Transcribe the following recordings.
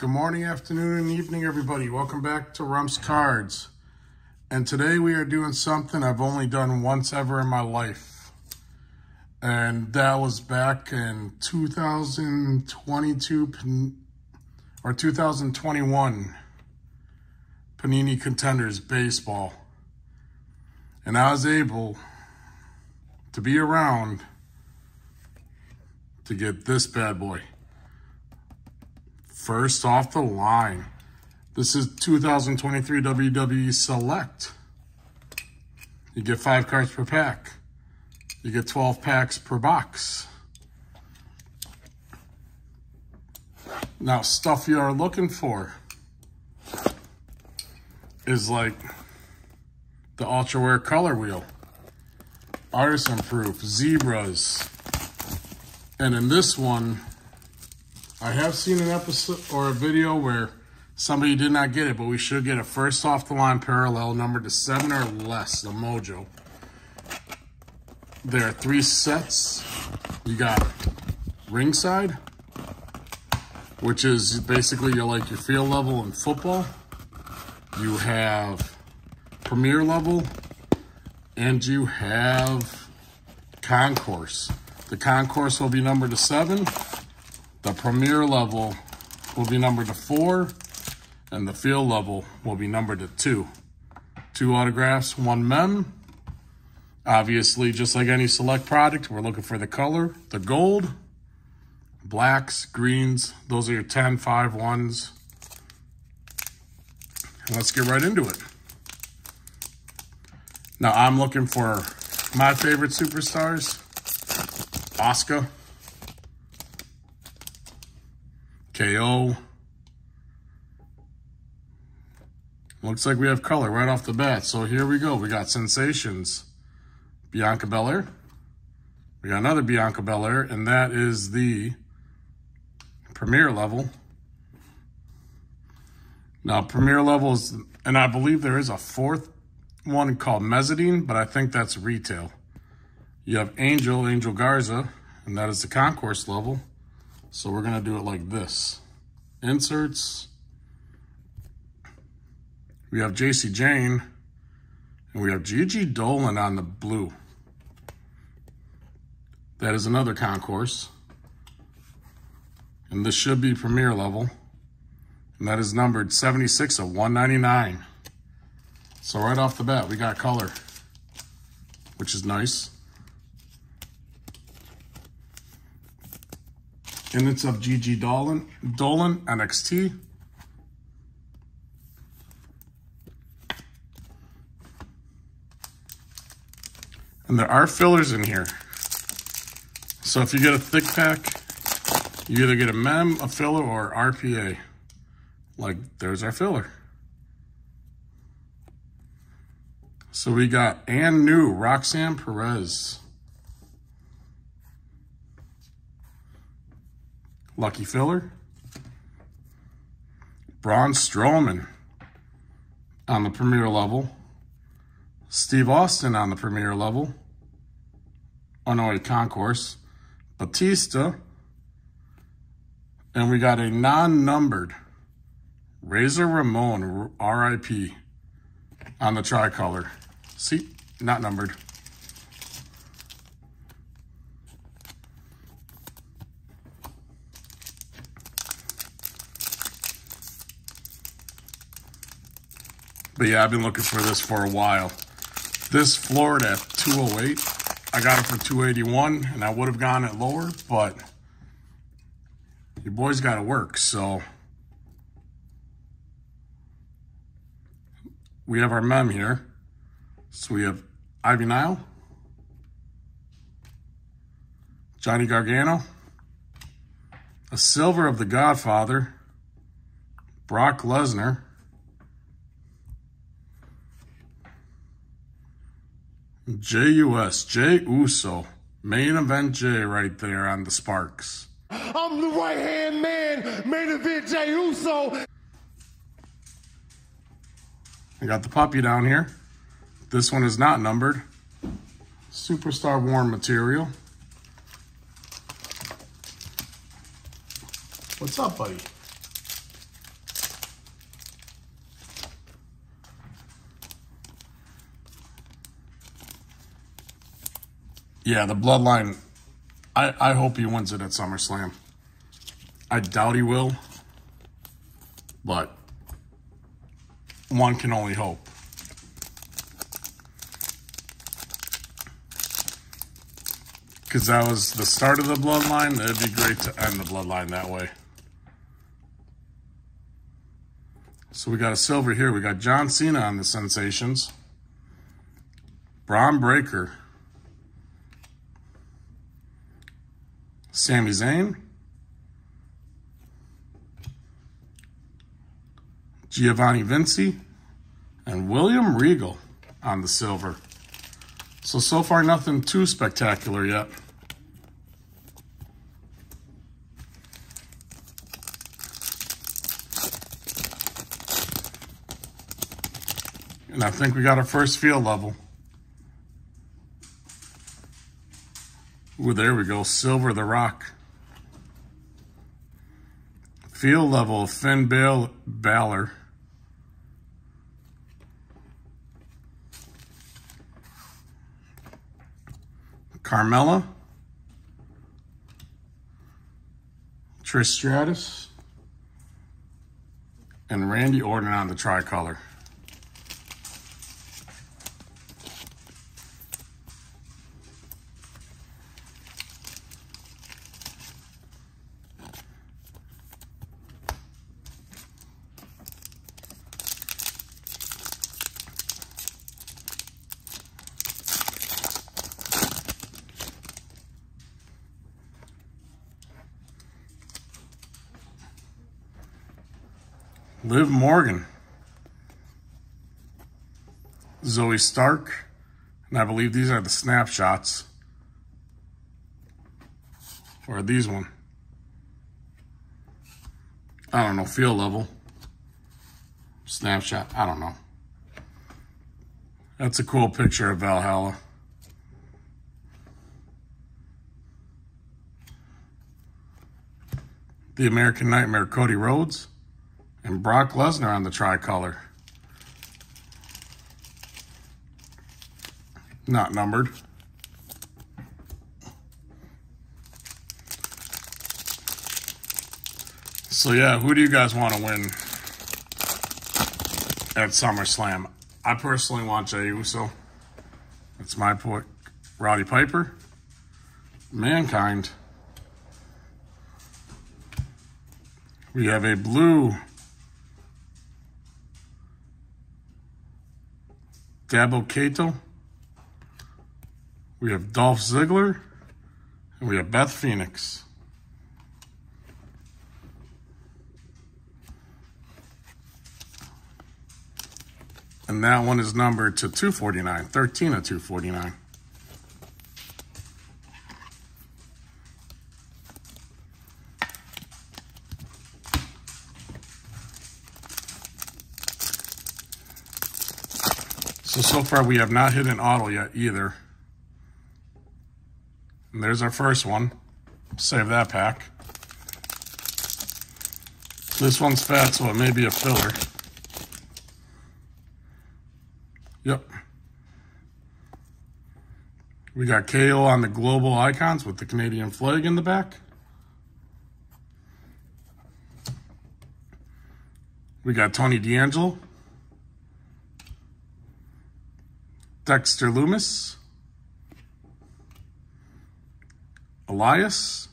Good morning, afternoon, and evening, everybody. Welcome back to Rump's Cards. And today we are doing something I've only done once ever in my life. And that was back in 2022 or 2021 Panini Contenders Baseball. And I was able to be around to get this bad boy. First off the line. This is 2023 WWE Select. You get five cards per pack. You get 12 packs per box. Now, stuff you are looking for is like the Ultra Rare Color Wheel, Artisan Proof, Zebras, and in this one, I have seen an episode or a video where somebody did not get it, but we should get a first off the line parallel number to seven or less, the Mojo. There are three sets. You got ringside, which is basically your like your field level in football. You have premier level, and you have concourse. The concourse will be numbered to seven. The premier level will be numbered to four, and the field level will be numbered to two. Two autographs, one mem. Obviously, just like any select product, we're looking for the color, the gold, blacks, greens. Those are your 10, 5, ones. let's get right into it. Now, I'm looking for my favorite superstars. Oscar. KO. Looks like we have color right off the bat. So here we go. We got Sensations. Bianca Belair. We got another Bianca Belair, and that is the premier level. Now, premier levels, and I believe there is a fourth one called Mezzanine, but I think that's retail. You have Angel, Angel Garza, and that is the concourse level. So we're gonna do it like this. Inserts. We have JC Jane, and we have Gigi Dolan on the blue. That is another concourse. And this should be premier level. And that is numbered 76 of 199. So right off the bat, we got color, which is nice. And it's of Gigi Dolan, Dolan NXT. And there are fillers in here. So if you get a thick pack, you either get a mem, a filler, or RPA. Like, there's our filler. So we got and new Roxanne Perez. Lucky Filler. Braun Strowman on the premier level. Steve Austin on the premier level. Oh concourse. Batista. And we got a non-numbered Razor Ramon RIP on the tricolor. See, not numbered. But yeah, I've been looking for this for a while. This floored at 208. I got it for 281 and I would have gone it lower, but your boy's got to work. So we have our mem here. So we have Ivy Nile, Johnny Gargano, a silver of the Godfather, Brock Lesnar, J-U-S, Jey Uso. Main event J right there on the Sparks. I'm the right-hand man, main event Jey Uso. I got the puppy down here. This one is not numbered. Superstar worn material. What's up, buddy? Yeah, the bloodline. I, I hope he wins it at SummerSlam. I doubt he will. But one can only hope. Because that was the start of the bloodline. It'd be great to end the bloodline that way. So we got a silver here. We got John Cena on the Sensations. Bron Breakker. Sami Zayn. Giovanni Vinci. And William Regal on the silver. So, so far nothing too spectacular yet. And I think we got our first field level. Ooh, there we go. Silver the Rock. Field level Finn Bale Balor. Carmella. Trish Stratus. And Randy Orton on the tricolor. Liv Morgan. Zoey Stark. And I believe these are the snapshots. Or these one. I don't know, field level. Snapshot, I don't know. That's a cool picture of Valhalla. The American Nightmare, Cody Rhodes. And Brock Lesnar on the tricolor. Not numbered. So yeah, who do you guys want to win at SummerSlam? I personally want Jey Uso. That's my pick. Roddy Piper. Mankind. We have a blue Dabba-Kato. We have Dolph Ziggler. And we have Beth Phoenix. And that one is numbered to 249, 13 of 249. So, far we have not hit an auto yet either. And there's our first one. Save that pack. This one's fat, so it may be a filler. Yep. We got KO on the global icons with the Canadian flag in the back. We got Tony D'Angelo. Dexter Lumis. Elias.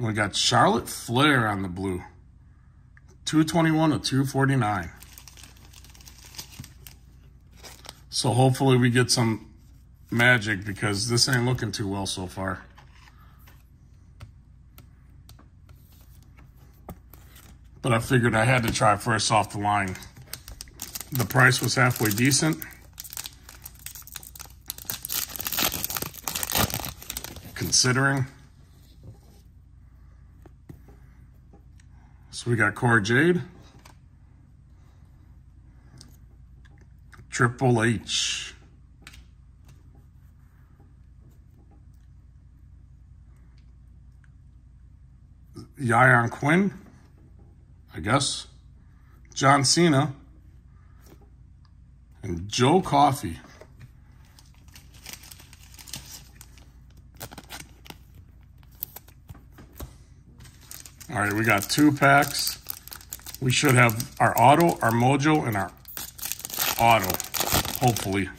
We got Charlotte Flair on the blue. 221 to 249. So hopefully we get some magic because this ain't looking too well so far. But I figured I had to try first off the line. The price was halfway decent. Considering. So we got Cora Jade. Triple H. Xyon Quinn, I guess. John Cena. And Joe Coffey. All right, we got two packs. We should have our auto, our mojo, and our auto, hopefully.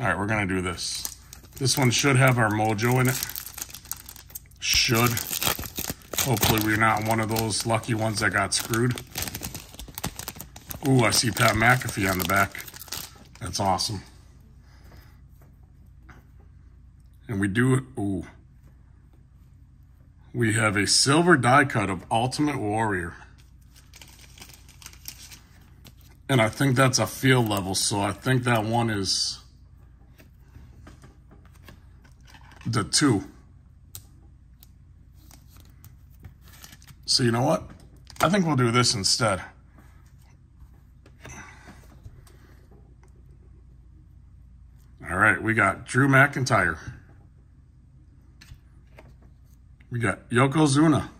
All right, we're gonna do this. This one should have our mojo in it. Should. Hopefully we're not one of those lucky ones that got screwed. Ooh, I see Pat McAfee on the back. That's awesome. And we do, ooh. We have a silver die cut of Ultimate Warrior. And I think that's a field level, so I think that one is the two. So you know what? I think we'll do this instead. All right, we got Drew McIntyre. We got Yokozuna.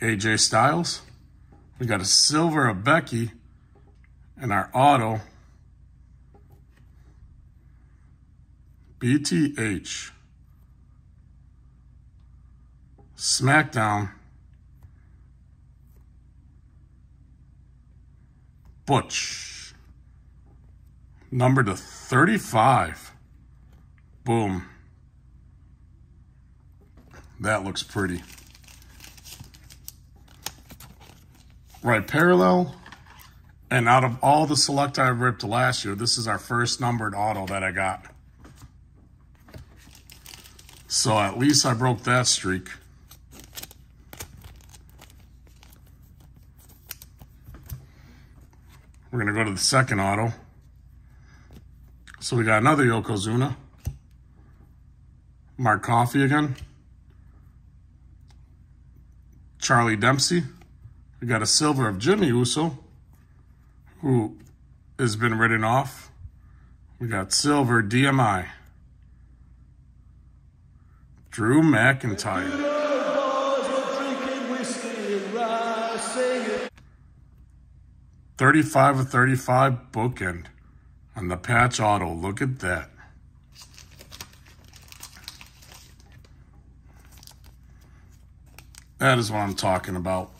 AJ Styles. We got a silver of Becky. And our auto. BTH. SmackDown. Butch. Number to 35. Boom. That looks pretty. Right parallel. And out of all the select I ripped last year, this is our first numbered auto that I got. So at least I broke that streak. We're going to go to the second auto. So we got another Yokozuna. Mark Coffey again. Charlie Dempsey. We got a silver of Jimmy Uso, who has been written off. We got silver DMI. Drew McIntyre. 35 of 35 bookend on the patch auto. Look at that. That is what I'm talking about.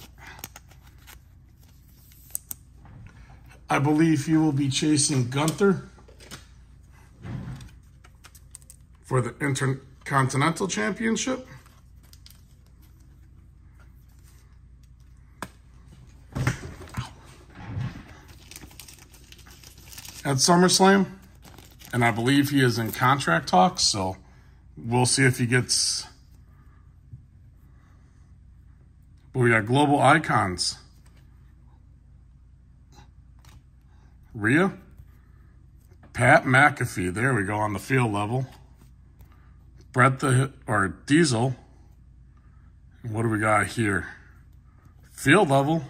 I believe he will be chasing Gunther for the Intercontinental Championship. at SummerSlam, and I believe he is in contract talks, so we'll see if he gets. But we got global icons. Rhea, Pat McAfee. There we go on the field level. Brett the or Diesel. What do we got here? Field level.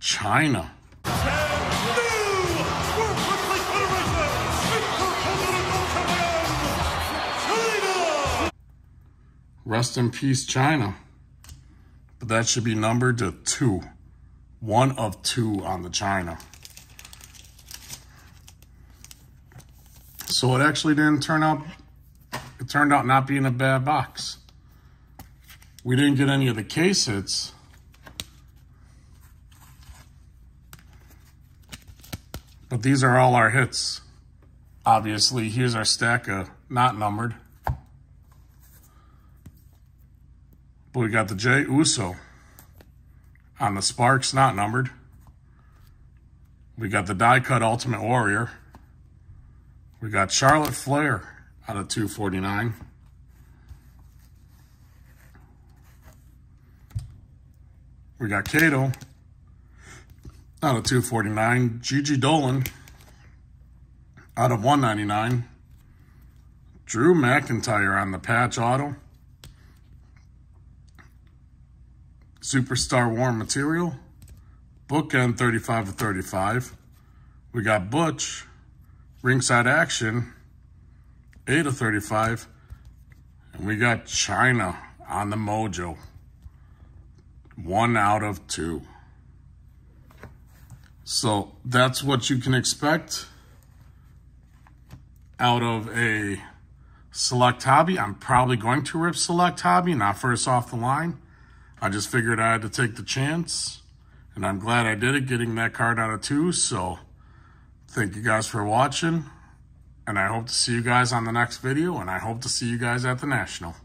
Chyna. Rest in peace, Chyna. But that should be numbered to two. One of two on the Chyna. So it actually didn't turn out, it turned out not being a bad box. We didn't get any of the case hits. But these are all our hits. Obviously, here's our stack of not numbered. But we got the Jey Uso on the Sparks, not numbered. We got the die cut Ultimate Warrior. We got Charlotte Flair out of 249. We got Kato out of 249. Gigi Dolan out of 199. Drew McIntyre on the patch auto. Superstar Worn Material. Bookend 35 of 35. We got Butch. Ringside Action. 8 of 35. And we got Chyna on the Mojo. One out of two. So that's what you can expect out of a select hobby. I'm probably going to rip select hobby, not first off the line. I just figured I had to take the chance, and I'm glad I did it, getting that card out of two. So thank you guys for watching, and I hope to see you guys on the next video, and I hope to see you guys at the National.